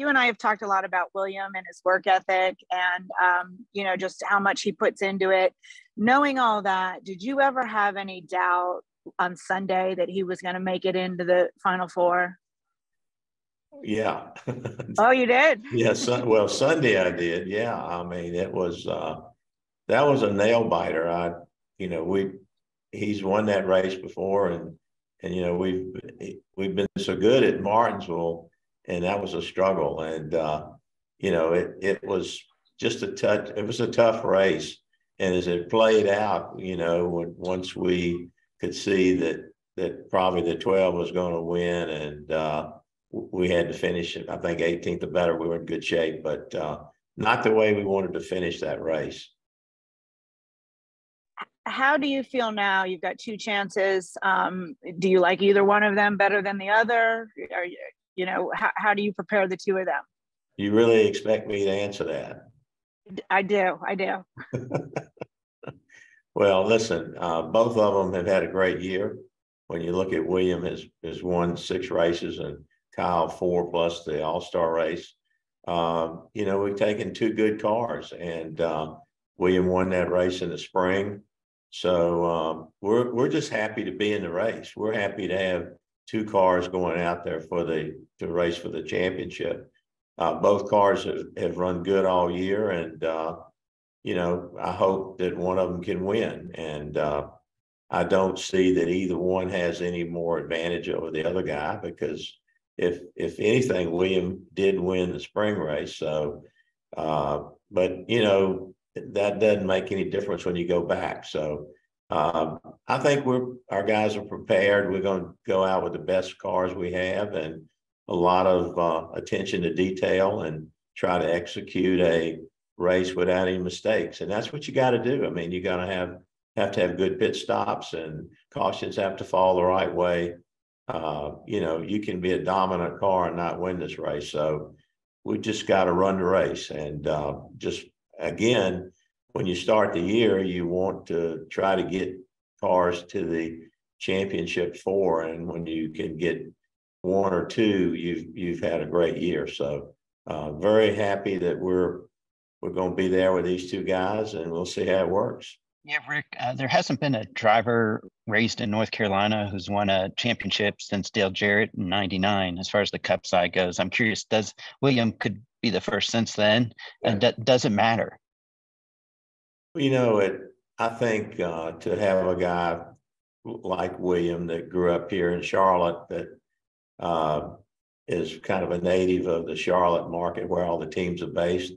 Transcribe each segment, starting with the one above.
you and I have talked a lot about William and his work ethic and, um, you know, just how much he puts into it. Knowing all that, did you ever have any doubt on Sunday that he was going to make it into the final four? Yeah. oh, you did? yeah. well, Sunday I did. Yeah. I mean, it was, uh, that was a nail biter. I, you know, we, he's won that race before and, and, you know, we've, we've been so good at Martinsville and that was a struggle. And uh, you know, it it was just a touch. It was a tough race, and as it played out, you know, when, once we could see that that probably the twelve was going to win, and uh, we had to finish it. I think 18th or better. We were in good shape, but uh, not the way we wanted to finish that race. How do you feel now? You've got two chances. Um, do you like either one of them better than the other? Are you, you know how, how do you prepare the two of them? You really expect me to answer that. I do i do. Well listen uh, both of them have had a great year. When you look at william has has won six races and kyle four plus the all-star race. Um, you know we've taken two good cars and uh, william won that race in the spring. So um, we're we're just happy to be in the race. We're happy to have two cars going out there for the to race for the championship. Uh, both cars have, have, run good all year, and uh, you know I hope that one of them can win. And uh, I don't see that either one has any more advantage over the other guy because if if anything, William did win the spring race. So, uh, but you know that doesn't make any difference when you go back. So um, I think we're our guys are prepared. We're going to go out with the best cars we have and a lot of uh, attention to detail and try to execute a race without any mistakes. And that's what you got to do. I mean, you got to have have to have good pit stops and cautions have to fall the right way. Uh, you know, you can be a dominant car and not win this race. So we just got to run the race and uh, just again when you start the year, you want to try to get cars to the championship four, and when you can get one or two, you've you've had a great year. So uh, very happy that we're we're going to be there with these two guys, and we'll see how it works. Yeah, Rick, uh, there hasn't been a driver raised in North Carolina who's won a championship since Dale Jarrett in 99, as far as the cup side goes. I'm curious, does William could be the first since then? And yeah. d- does it matter? You know, it. I think uh, to have a guy like William that grew up here in Charlotte that uh, is kind of a native of the Charlotte market where all the teams are based.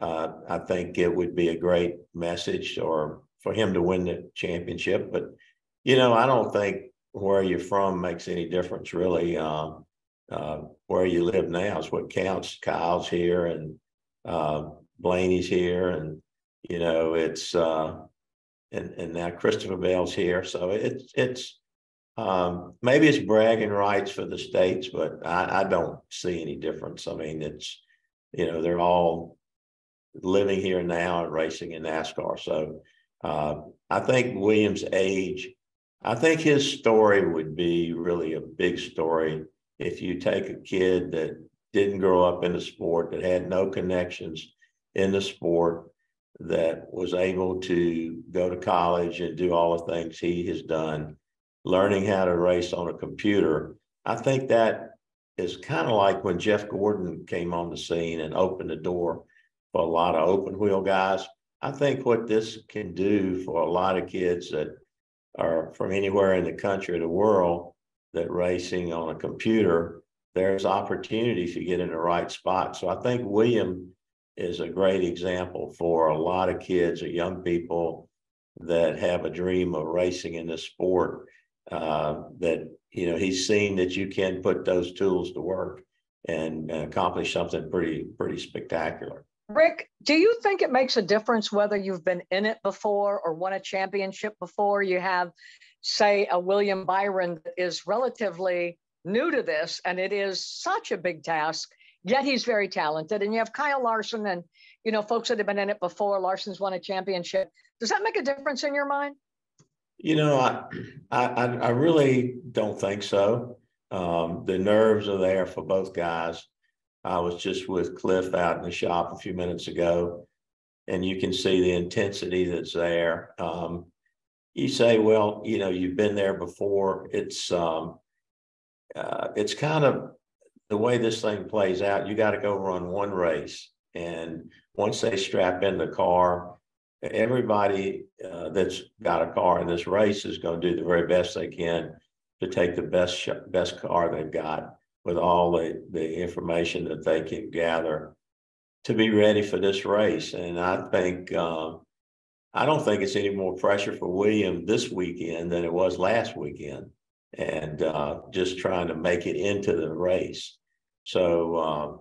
Uh, I think it would be a great message or for him to win the championship. But you know, I don't think where you're from makes any difference really. Uh, uh where you live now is what counts. Kyle's here and uh, Blaney's here and you know, it's uh, and and now Christopher Bell's here, so it's it's um, maybe it's bragging rights for the states, but I, I don't see any difference. I mean, it's you know they're all living here now and racing in NASCAR. So uh, I think Williams' age, I think his story would be really a big story if you take a kid that didn't grow up in the sport, that had no connections in the sport, that was able to go to college and do all the things he has done, learning how to race on a computer. I think that is kind of like when Jeff Gordon came on the scene and opened the door for a lot of open wheel guys. I think what this can do for a lot of kids that are from anywhere in the country or the world that racing on a computer, there's opportunity if you get in the right spot. So I think William is a great example for a lot of kids or young people that have a dream of racing in this sport. Uh, that you know he's seen that you can put those tools to work and accomplish something pretty pretty spectacular. Rick, do you think it makes a difference whether you've been in it before or won a championship before? You have, say, a William Byron that is relatively new to this, and it is such a big task Yet he's very talented. And you have Kyle Larson and, you know, folks that have been in it before. Larson's won a championship. Does that make a difference in your mind? You know, I I, I really don't think so. Um, the nerves are there for both guys. I was just with Cliff out in the shop a few minutes ago, and you can see the intensity that's there. Um, you say, well, you know, you've been there before. It's um, uh, it's kind of the way this thing plays out. You got to go run one race, and once they strap in the car, everybody uh, that's got a car in this race is going to do the very best they can to take the best best car they've got with all the, the information that they can gather to be ready for this race. And I think uh, I don't think it's any more pressure for William this weekend than it was last weekend, and uh, just trying to make it into the race. So uh,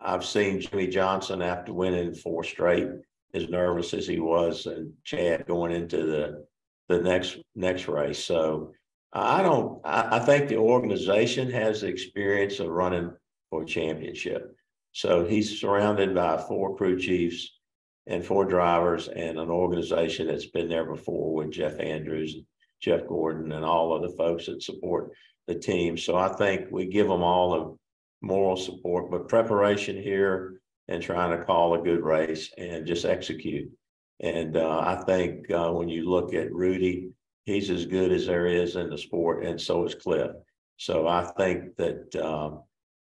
I've seen Jimmie Johnson after winning four straight as nervous as he was, and Chad going into the the next next race. So I don't. I, I think the organization has the experience of running for a championship. So he's surrounded by four crew chiefs and four drivers and an organization that's been there before with Jeff Andrews, and Jeff Gordon, and all of the folks that support the team. So I think we give them all moral support, but preparation here and trying to call a good race and just execute. And uh, I think uh, when you look at Rudy, he's as good as there is in the sport, and so is Cliff. So I think that um,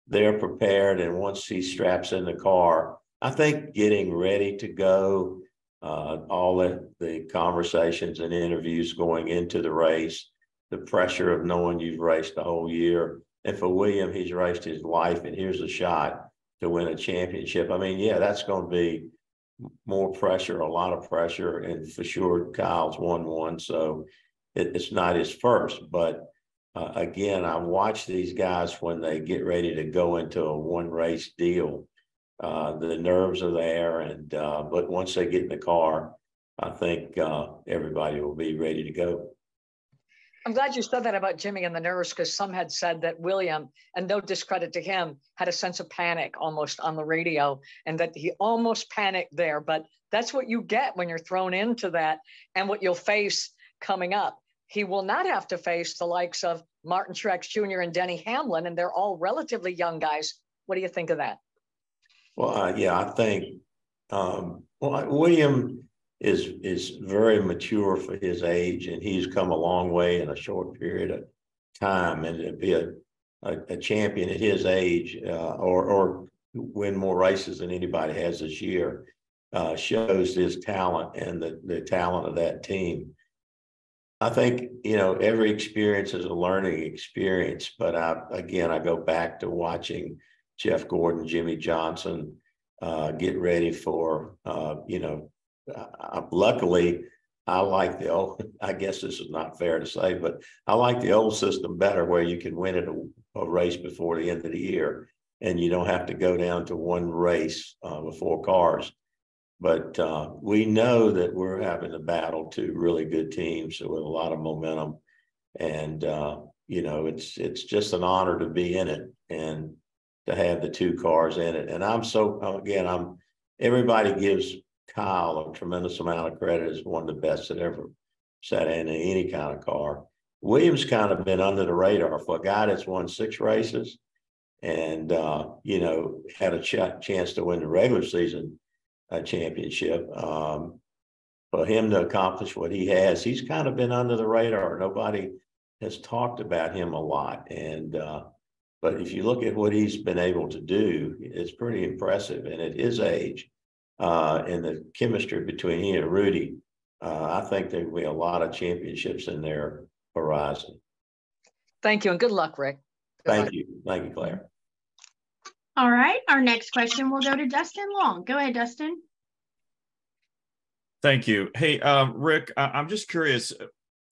they're prepared, and once he straps in the car, I think getting ready to go, uh, all the, the conversations and interviews going into the race, the pressure of knowing you've raced the whole year. And for William, he's raced his life, and here's a shot to win a championship. I mean, yeah, that's going to be more pressure, a lot of pressure, and for sure, Kyle's won one, so it, it's not his first. But uh, again, I watch these guys when they get ready to go into a one race deal. Uh, the nerves are there, and uh, but once they get in the car, I think uh, everybody will be ready to go. I'm glad you said that about Jimmie and the nurse, because some had said that William, and no discredit to him, had a sense of panic almost on the radio and that he almost panicked there. But that's what you get when you're thrown into that and what you'll face coming up. He will not have to face the likes of Martin Truex Jr. and Denny Hamlin, and they're all relatively young guys. What do you think of that? Well, uh, yeah, I think um, well, William is is very mature for his age, and he's come a long way in a short period of time. And to be a, a, a champion at his age, uh, or or win more races than anybody has this year, uh, shows his talent and the the talent of that team. I think you know every experience is a learning experience, but I again I go back to watching Jeff Gordon, Jimmie Johnson uh, get ready for uh, you know uh, luckily, I like the old, I guess this is not fair to say, but I like the old system better where you can win at a, a race before the end of the year and you don't have to go down to one race uh, with four cars. But uh, we know that we're having to battle two really good teams with a lot of momentum. And, uh, you know, it's it's just an honor to be in it and to have the two cars in it. And I'm so, again, I'm, everybody gives Kyle a tremendous amount of credit as one of the best that ever sat in any kind of car. Williams kind of been under the radar for a guy that's won six races and, uh, you know, had a ch- chance to win the regular season uh, championship. Um, for him to accomplish what he has, he's kind of been under the radar. Nobody has talked about him a lot. And, uh, but if you look at what he's been able to do, it's pretty impressive. And at his age, uh, and the chemistry between he and Rudy, uh, I think there will be a lot of championships in their horizon. Thank you and good luck, Rick. Good Thank luck. you. Thank you, Claire. All right. Our next question will go to Dustin Long. Go ahead, Dustin. Thank you. Hey, um, Rick, I- am just curious.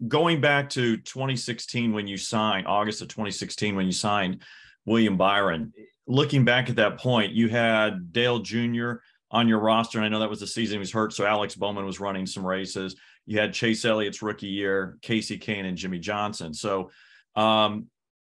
Going back to 2016 when you signed, August of 2016 when you signed William Byron, looking back at that point, you had Dale Jr., on your roster. And I know that was the season he was hurt. So Alex Bowman was running some races. You had Chase Elliott's rookie year, Kasey Kahne, and Jimmie Johnson. So um,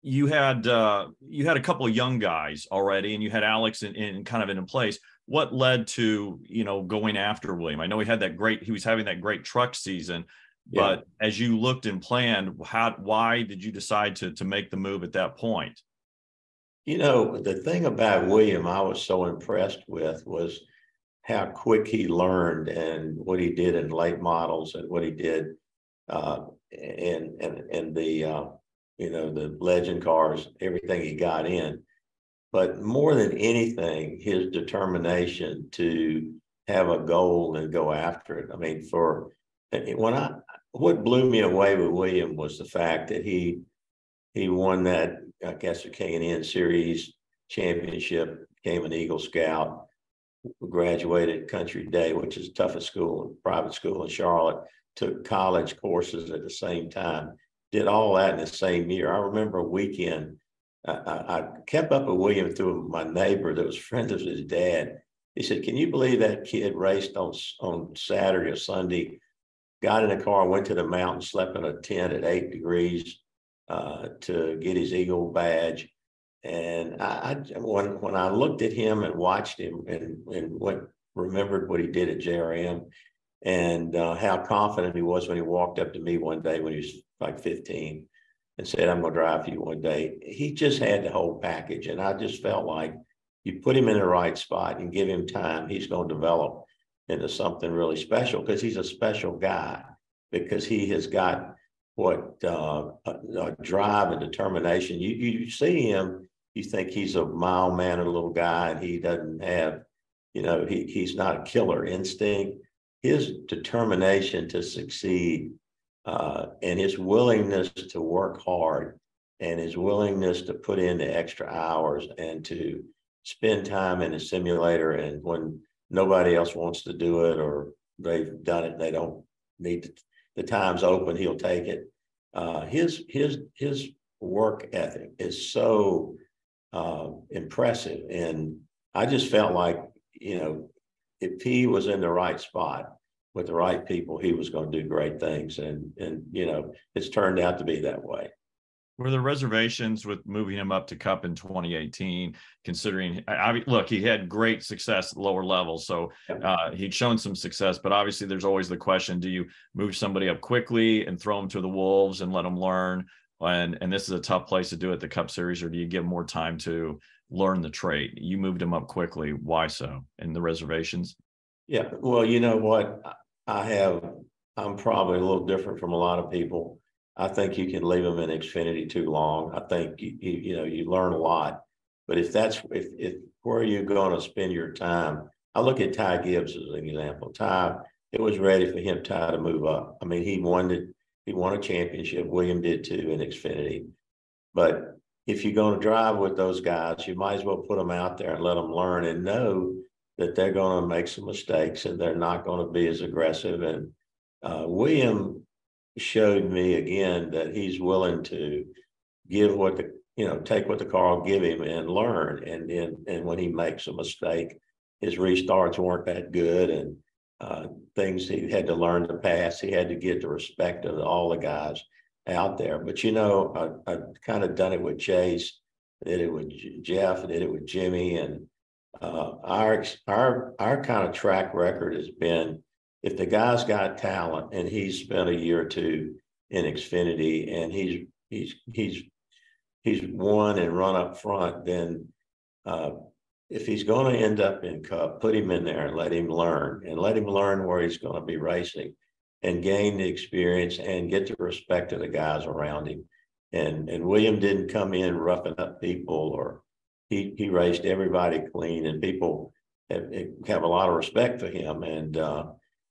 you had uh, you had a couple of young guys already, and you had Alex in, in kind of in place. What led to you know going after William? I know he had that great. He was having that great truck season, yeah. but as you looked and planned, how why did you decide to to make the move at that point? you know, the thing about William I was so impressed with was how quick he learned and what he did in late models and what he did uh, and the uh, you know the legend cars, everything he got in. But more than anything, his determination to have a goal and go after it. I mean, for when I what blew me away with William was the fact that he he won that I guess the K and N Series championship, became an Eagle Scout, graduated Country Day, which is the toughest school, private school in Charlotte, took college courses at the same time, did all that in the same year. I remember a weekend, I, I kept up with William through my neighbor that was friends of his dad. He said, Can you believe that kid raced on, on Saturday or Sunday, got in a car, went to the mountain, slept in a tent at eight degrees uh, to get his Eagle badge? And I, I, when when I looked at him and watched him and and what remembered what he did at JRM and uh, how confident he was when he walked up to me one day when he was like 15 and said, "I'm going to drive for you one day." He just had the whole package, and I just felt like you put him in the right spot and give him time, he's going to develop into something really special because he's a special guy because he has got what uh, a, a drive and determination. You you see him you think he's a mild mannered little guy and he doesn't have, you know, he, he's not a killer instinct. His determination to succeed uh, and his willingness to work hard and his willingness to put in the extra hours and to spend time in a simulator and when nobody else wants to do it or they've done it they don't need to, the time's open he'll take it uh, his his his work ethic is so uh, impressive. And I just felt like, you know, if he was in the right spot with the right people, he was going to do great things. And, and, you know, it's turned out to be that way. Were there reservations with moving him up to Cup in 2018? Considering, I, look, he had great success at lower levels, so uh, he'd shown some success. But obviously, there's always the question: Do you move somebody up quickly and throw him to the wolves and let him learn, and and this is a tough place to do it the cup series or do you give more time to learn the trait you moved him up quickly. Why so? In the reservations? Yeah well you know what? I have i'm probably a little different from a lot of people. I think you can leave them in xfinity too long. I think you, you, know you learn a lot. But if that's if, if where are you going to spend your time i look at ty gibbs as an example. Ty it was ready for him ty to move up. I mean he wanted he won a championship. William did too in Xfinity. But if you're going to drive with those guys, you might as well put them out there and let them learn and know that they're going to make some mistakes and they're not going to be as aggressive. And uh, William showed me again that he's willing to give what the you know take what the car will give him and learn. And then and when he makes a mistake, his restarts weren't that good and uh, things he had to learn to pass. He had to get the respect of all the guys out there. But you know, I, I kind of done it with Chase, did it with Jeff, did it with Jimmie, and uh, our our our kind of track record has been if the guy's got talent and he's spent a year or two in Xfinity and he's he's he's he's won and run up front, then uh, if he's going to end up in Cup, put him in there and let him learn and let him learn where he's going to be racing and gain the experience and get the respect of the guys around him. And and William didn't come in roughing up people or he he raced everybody clean and people have, have a lot of respect for him and uh,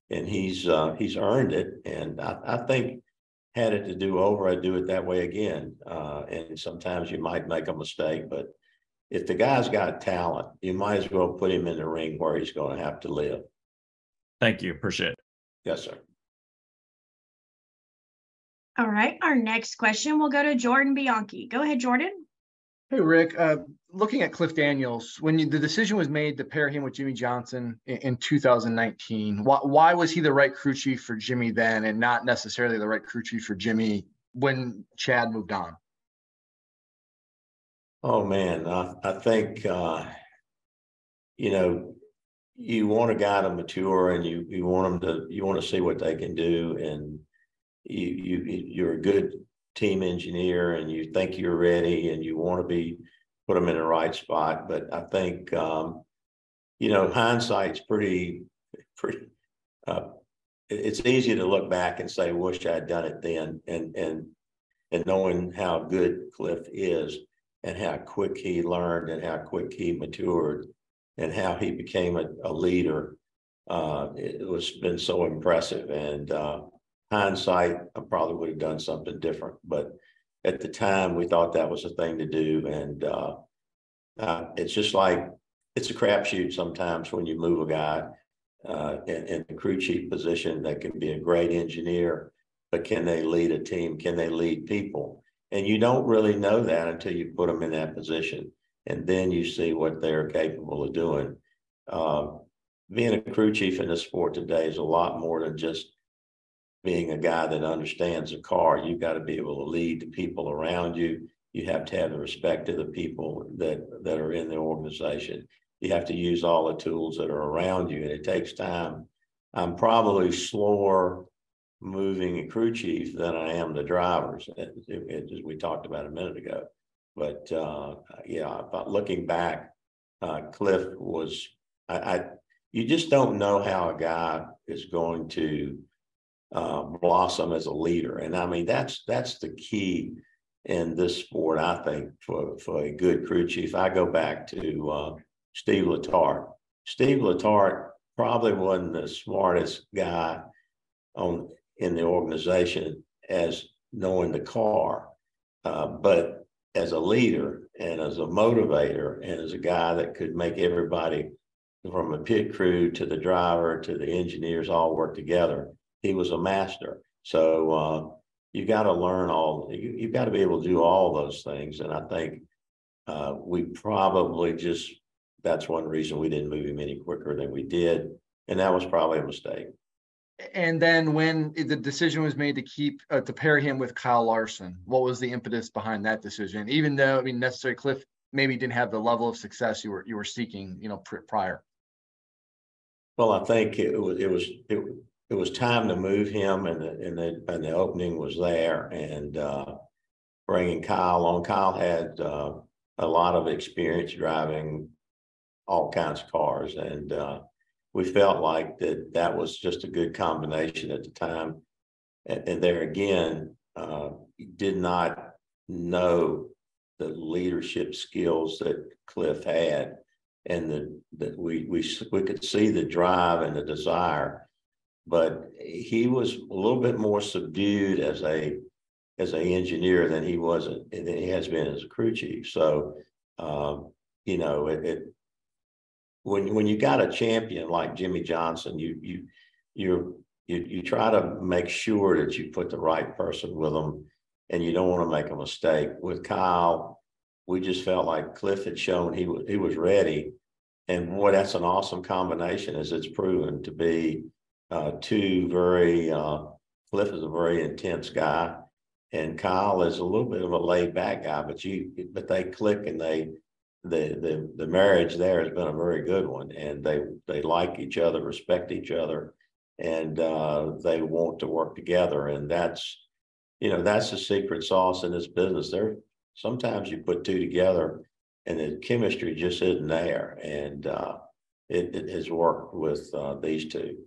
and he's uh, he's earned it and I, I think had it to do over I'd do it that way again uh, and sometimes you might make a mistake but if the guy's got talent, you might as well put him in the ring where he's going to have to live. Thank you. Appreciate it. Yes, sir. All right. Our next question will go to Jordan Bianchi. Go ahead, Jordan. Hey, Rick. Uh, looking at Cliff Daniels, when you, the decision was made to pair him with Jimmie Johnson in, in 2019, why, why was he the right crew chief for Jimmie then and not necessarily the right crew chief for Jimmie when Chad moved on? Oh man, I, I think uh, you know you want a guy to mature, and you you want them to you want to see what they can do, and you you you're a good team engineer, and you think you're ready, and you want to be put them in the right spot. But I think, um, you know, hindsight's pretty, pretty, uh, it's easy to look back and say, wish I'd done it then. And, and, and knowing how good Cliff is and how quick he learned and how quick he matured and how he became a, a leader, uh, it was been so impressive. And, uh, hindsight, I probably would have done something different, but at the time we thought that was the thing to do. And uh, uh, it's just like it's a crapshoot sometimes when you move a guy uh, in, in the crew chief position that can be a great engineer, but can they lead a team? Can they lead people? And you don't really know that until you put them in that position. And then you see what they're capable of doing. Uh, being a crew chief in this sport today is a lot more than just being a guy that understands a car, you've got to be able to lead the people around you. You have to have the respect of the people that, that are in the organization. You have to use all the tools that are around you, and it takes time. I'm probably slower moving a crew chief than I am the drivers, as we talked about a minute ago. But uh, yeah, looking back, uh, Cliff was I, I. You just don't know how a guy is going to uh, blossom as a leader. And I mean, that's that's the key in this sport, I think, for, for a good crew chief. I go back to uh, Steve Letarte. Steve Letarte probably wasn't the smartest guy on in the organization as knowing the car, uh, but as a leader and as a motivator and as a guy that could make everybody from a pit crew to the driver to the engineers all work together he was a master. So uh, you got to learn all. You, you've got to be able to do all those things. And I think uh, we probably just that's one reason we didn't move him any quicker than we did, and that was probably a mistake. And then when the decision was made to keep uh, to pair him with Kyle Larson, what was the impetus behind that decision? Even though I mean, necessary Cliff maybe didn't have the level of success you were you were seeking, you know, prior. Well, I think it was it was it, it was time to move him and the, and the, and the opening was there and uh, bringing Kyle on. Kyle had uh, a lot of experience driving all kinds of cars and uh, we felt like that that was just a good combination at the time. And, and there again, uh, did not know the leadership skills that Cliff had and that that we we we could see the drive and the desire but he was a little bit more subdued as a as a engineer than he was than he has been as a crew chief. So um, you know it, it, when when you got a champion like Jimmie Johnson, you you you you you try to make sure that you put the right person with them, and you don't want to make a mistake. With Kyle, we just felt like Cliff had shown he was he was ready, and boy, that's an awesome combination as it's proven to be uh, two very, uh, Cliff is a very intense guy, and Kyle is a little bit of a laid back guy, but you, but they click and they, the the the marriage there has been a very good one, and they they like each other, respect each other, and uh, they want to work together, and that's, you know, that's the secret sauce in this business. There, sometimes you put two together, and the chemistry just isn't there, and uh, it, it has worked with uh, these two.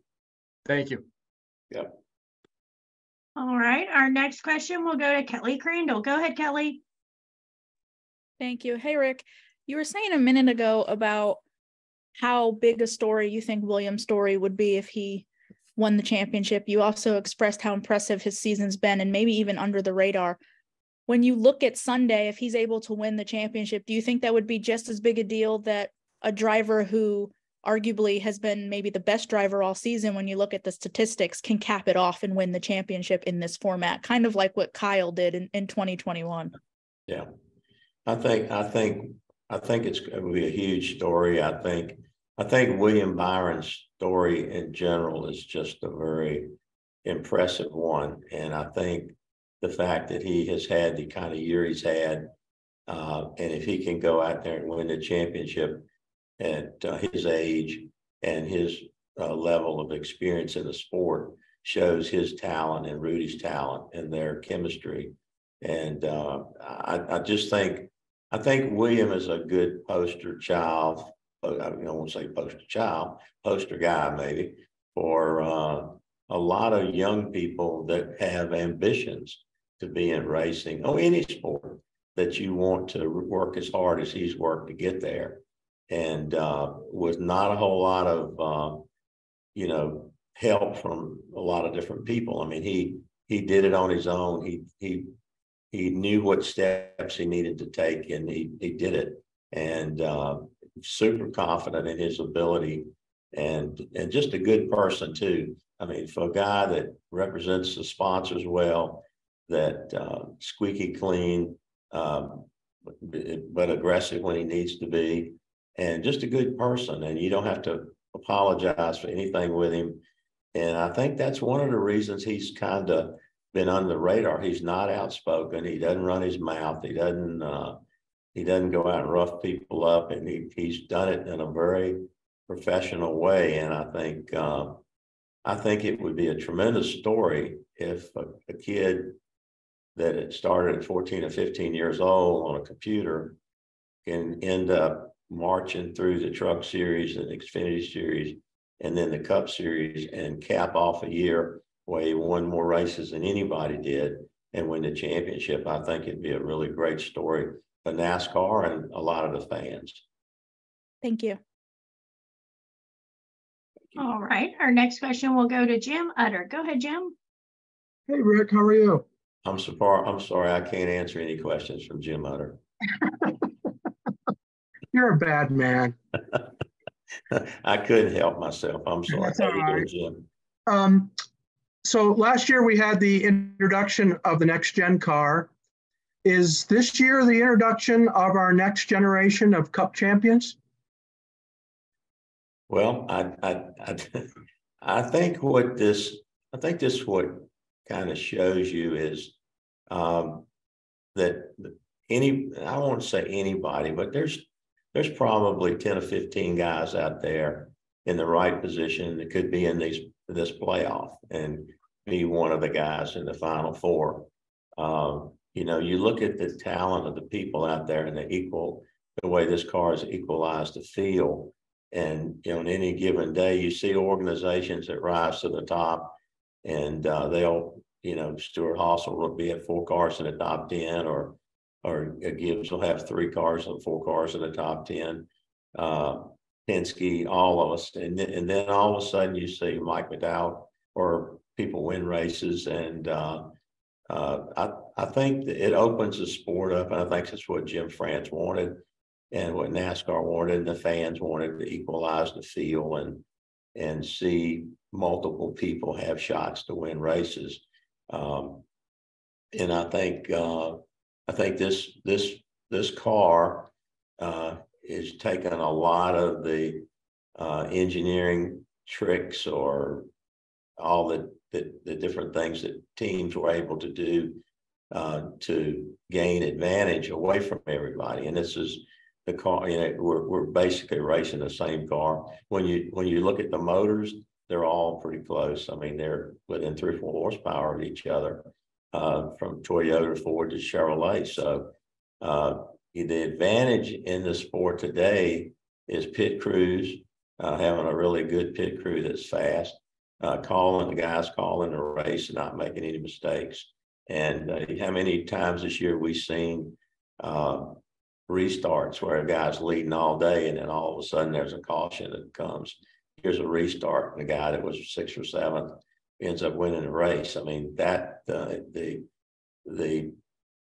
Thank you. Yep. All right, our next question will go to Kelly Crandall. Go ahead, Kelly. Thank you. Hey, Rick, you were saying a minute ago about how big a story you think William's story would be if he won the championship. You also expressed how impressive his season's been and maybe even under the radar. When you look at Sunday, if he's able to win the championship, do you think that would be just as big a deal that a driver who arguably has been maybe the best driver all season when you look at the statistics can cap it off and win the championship in this format kind of like what kyle did in, in 2021 yeah i think i think i think it's going to be a huge story i think i think william byron's story in general is just a very impressive one and i think the fact that he has had the kind of year he's had uh, and if he can go out there and win the championship at uh, his age and his uh, level of experience in the sport shows his talent and Rudy's talent and their chemistry. And uh, I, I, just think I think William is a good poster child. uh, I don't want to say poster child, poster guy maybe for uh, a lot of young people that have ambitions to be in racing or any sport that you want to work as hard as he's worked to get there. And uh, with not a whole lot of, uh, you know, help from a lot of different people. I mean, he he did it on his own. He he he knew what steps he needed to take, and he he did it. And uh, super confident in his ability, and and just a good person too. I mean, for a guy that represents the sponsors well, that uh, squeaky clean, um, but aggressive when he needs to be, and just a good person. And you don't have to apologize for anything with him. And I think that's one of the reasons he's kind of been under the radar. He's not outspoken. He doesn't run his mouth. He doesn't. Uh, he doesn't go out and rough people up, and he, he's done it in a very professional way. And I think uh, I think it would be a tremendous story if a, a kid that had started at 14 or 15 years old on a computer can end up marching through the truck series and Xfinity series and then the cup series and cap off a year where he won more races than anybody did and win the championship. I think it'd be a really great story for NASCAR and a lot of the fans. Thank you. All right, our next question will go to Jim Utter. Go ahead, Jim. Hey, Rick, how are you? I'm sorry. I'm sorry. I can't answer any questions from Jim Utter. You're a bad man. I couldn't help myself. I'm sorry. That's all right. Jim? Um, so last year we had the introduction of the next gen car. Is this year the introduction of our next generation of Cup champions? Well, I, I, I, I think what this, I think this what kind of shows you is um, that any, I won't say anybody, but there's there's probably 10 or 15 guys out there in the right position that could be in these this playoff and be one of the guys in the final four. Um, you know, you look at the talent of the people out there and the equal the way this car is equalized the field. And you know, on any given day, you see organizations that rise to the top, and uh, they'll, you know, Stewart-Haas will be at four cars in the top ten, or or Gibbs will have three cars and four cars in the top 10. Uh, Penske, all of us. And then, and then all of a sudden you see Mike McDowell or people win races. And uh, uh, I, I think it opens the sport up. And I think that's what Jim France wanted and what NASCAR wanted and the fans wanted to equalize the field and, and see multiple people have shots to win races. Um, and I think uh, I think this this this car is taking a lot of the uh, engineering tricks or all the, the, the different things that teams were able to do uh, to gain advantage away from everybody. And this is the car. You know, we're we're basically racing the same car. When you when you look at the motors, they're all pretty close. I mean, they're within three or four horsepower of each other uh, from Toyota, Ford to Chevrolet. So uh, the advantage in the sport today is pit crews, uh, having a really good pit crew that's fast, uh, calling the guys calling the race and not making any mistakes. And uh, how many times this year we've seen uh, restarts where a guy's leading all day and then all of a sudden there's a caution that comes. Here's a restart, and the guy that was sixth or seventh ends up winning the race. I mean, that uh, the the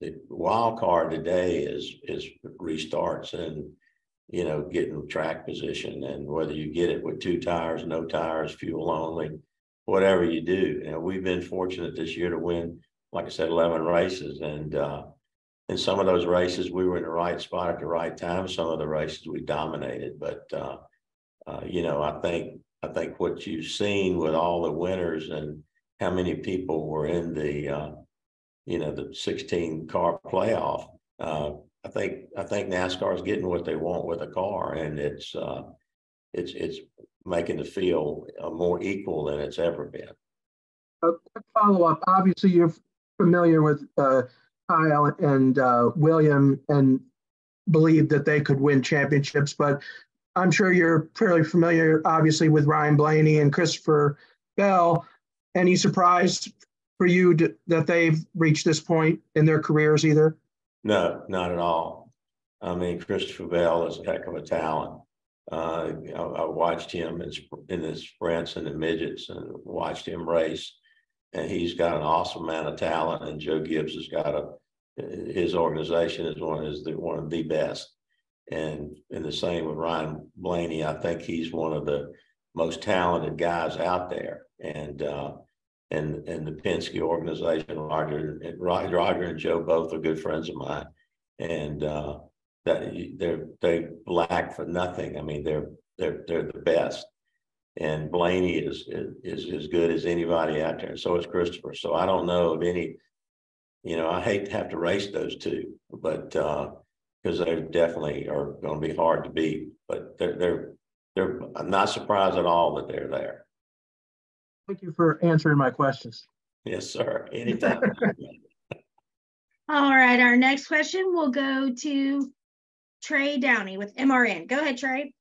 the wild card today is is restarts and you know getting track position and whether you get it with two tires, no tires, fuel only, whatever you do. And we've been fortunate this year to win, like I said, eleven races, and uh, in some of those races we were in the right spot at the right time. Some of the races we dominated, but uh, uh, you know I think I think what you've seen with all the winners and how many people were in the, uh, you know, the 16 car playoff. Uh, I think I think NASCAR is getting what they want with a car, and it's uh, it's it's making the field uh, more equal than it's ever been. A quick follow up. Obviously, you're familiar with uh, Kyle and uh, William, and believed that they could win championships, but I'm sure you're fairly familiar, obviously, with Ryan Blaney and Christopher Bell. Any surprise for you to, that they've reached this point in their careers either? No, not at all. I mean, Christopher Bell is a heck of a talent. Uh, I, I watched him in, in the sprints and the midgets and watched him race. And he's got an awesome amount of talent. And Joe Gibbs has got a, his organization is one is the one of the best. And and the same with Ryan Blaney. I think he's one of the most talented guys out there. And uh, and and the Penske organization, Roger and Roger and Joe both are good friends of mine. And uh, that they're they lack for nothing. I mean, they're they're they're the best. And Blaney is is as good as anybody out there. And so is Christopher. So I don't know of any, you know, I hate to have to race those two, but uh because they definitely are going to be hard to beat. But they're they're they're I'm not surprised at all that they're there. Thank you for answering my questions. Yes, sir. Anytime. All right, our next question will go to Trey Downey with MRN. Go ahead, Trey.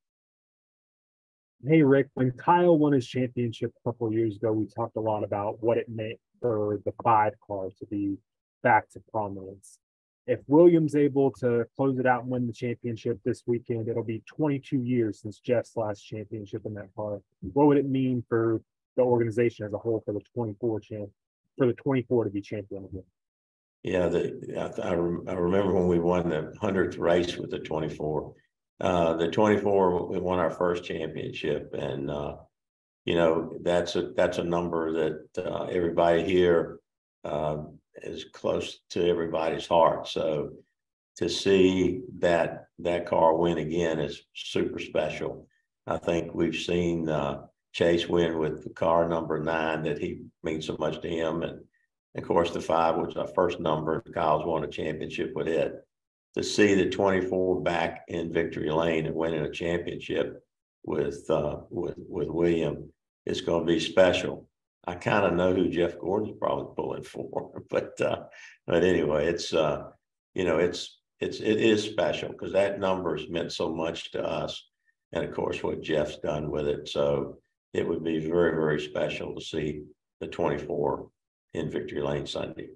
Hey, Rick, when Kyle won his championship a couple of years ago, we talked a lot about what it meant for the five car to be back to prominence. If Williams able to close it out and win the championship this weekend, it'll be 22 years since Jeff's last championship in that car. What would it mean for the organization as a whole for the 24 champ for the 24 to be champion again? Yeah, the I, I, remember when we won the hundredth race with the 24. Uh, the 24 we won our first championship, and uh, you know that's a that's a number that uh, everybody here uh, is close to everybody's heart. So to see that that car win again is super special. I think we've seen uh, Chase win with the car number nine that he means so much to him, and of course, the five was our first number. Kyle's won a championship with it. To see the 24 back in victory lane and winning a championship with uh, with with William is going to be special. I kind of know who Jeff Gordon's probably pulling for, but uh, but anyway, it's uh, you know it's it's it is special because that number has meant so much to us, and of course what Jeff's done with it. So it would be very very special to see the 24 in Victory Lane Sunday.